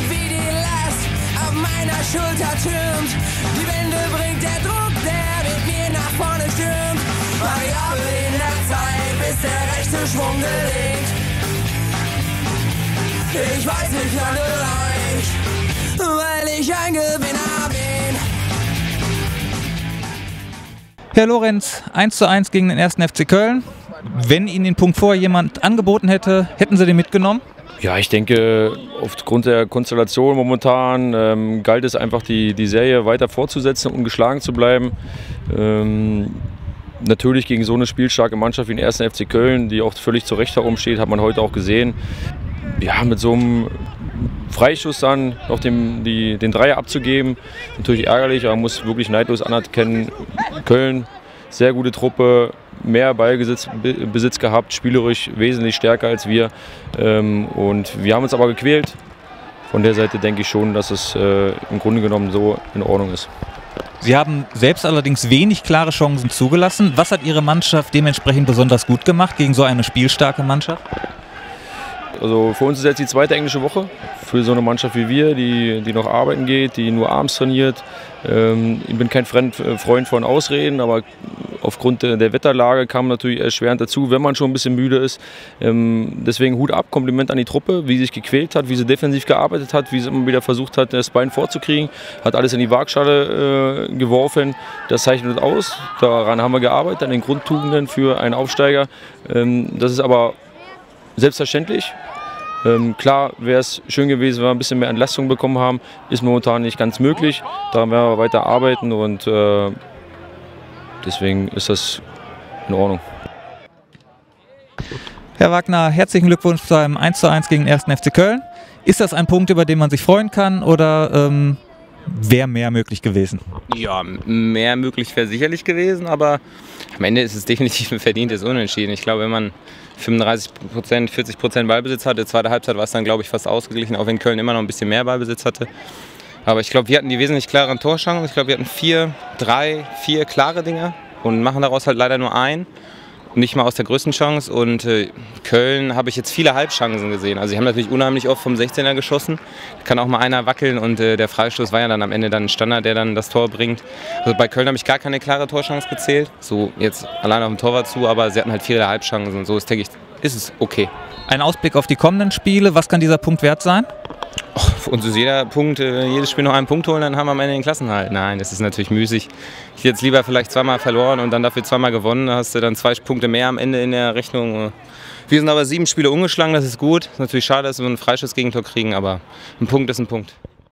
und wie die Last auf meiner Schulter türmt. Die Wende bringt der Druck, der mit mir nach vorne stürmt. Variabel in der Zeit, bis der rechte Schwung gelingt. Ich weiß nicht lange reicht, weil ich ein Gewinner bin. Herr Lorenz, 1 zu 1 gegen den 1. FC Köln. Wenn Ihnen den Punkt vorher jemand angeboten hätte, hätten Sie den mitgenommen? Ja, ich denke, aufgrund der Konstellation momentan ähm, galt es einfach, die, die Serie weiter fortzusetzen und geschlagen zu bleiben. Ähm, natürlich gegen so eine spielstarke Mannschaft wie den 1. FC Köln, die auch völlig zu Recht herumsteht, hat man heute auch gesehen. Ja, mit so einem Freischuss dann noch dem, die, den Dreier abzugeben, natürlich ärgerlich, aber man muss wirklich neidlos anerkennen, Köln, sehr gute Truppe, mehr Ballbesitz Besitz gehabt, spielerisch wesentlich stärker als wir. Ähm, und wir haben uns aber gequält. Von der Seite denke ich schon, dass es äh, im Grunde genommen so in Ordnung ist. Sie haben selbst allerdings wenig klare Chancen zugelassen. Was hat Ihre Mannschaft dementsprechend besonders gut gemacht gegen so eine spielstarke Mannschaft? Also für uns ist jetzt die zweite englische Woche. Für so eine Mannschaft wie wir, die, die noch arbeiten geht, die nur abends trainiert. Ähm, ich bin kein äh, Freund von Ausreden, aber aufgrund der Wetterlage kam natürlich erschwerend dazu, wenn man schon ein bisschen müde ist. Ähm, deswegen Hut ab, Kompliment an die Truppe, wie sie sich gequält hat, wie sie defensiv gearbeitet hat, wie sie immer wieder versucht hat, das Bein vorzukriegen, hat alles in die Waagschale äh, geworfen. Das zeichnet aus. Daran haben wir gearbeitet, an den Grundtugenden für einen Aufsteiger. Ähm, das ist aber selbstverständlich. Ähm, klar wäre es schön gewesen, wenn wir ein bisschen mehr Entlastung bekommen haben. Ist momentan nicht ganz möglich. Daran werden wir weiter arbeiten und äh, deswegen ist das in Ordnung. Herr Wagner, herzlichen Glückwunsch zu einem 1:1 gegen den 1. FC Köln. Ist das ein Punkt, über den man sich freuen kann oder ähm, wäre mehr möglich gewesen? Ja, mehr möglich wäre sicherlich gewesen, aber am Ende ist es definitiv ein verdientes Unentschieden. Ich glaube, wenn man 35 Prozent, 40 Prozent Ballbesitz hatte, zweite Halbzeit war es dann, glaube ich, fast ausgeglichen, auch wenn Köln immer noch ein bisschen mehr Ballbesitz hatte. Aber ich glaube, wir hatten die wesentlich klareren Torschancen. Ich glaube, wir hatten vier, drei, vier klare Dinge und machen daraus halt leider nur ein nicht mal aus der größten Chance. Und äh, Köln habe ich jetzt viele Halbchancen gesehen. Also sie haben natürlich unheimlich oft vom 16er geschossen. Kann auch mal einer wackeln und äh, der Freistoß war ja dann am Ende dann ein Standard, der dann das Tor bringt. Also bei Köln habe ich gar keine klare Torchance gezählt. So jetzt allein auf dem Torwart zu, aber sie hatten halt viele Halbchancen und so ist, denke ich, ist es okay. Ein Ausblick auf die kommenden Spiele, was kann dieser Punkt wert sein? Oh, uns ist jeder Punkt, äh, jedes Spiel noch einen Punkt holen, dann haben wir am Ende den Klassenhalt. Nein, das ist natürlich müßig. Ich hätte jetzt lieber vielleicht zweimal verloren und dann dafür zweimal gewonnen. Da hast du dann zwei Punkte mehr am Ende in der Rechnung. Wir sind aber sieben Spiele ungeschlagen, das ist gut. Ist natürlich schade, dass wir einen Freischuss-Gegentor kriegen, aber ein Punkt ist ein Punkt.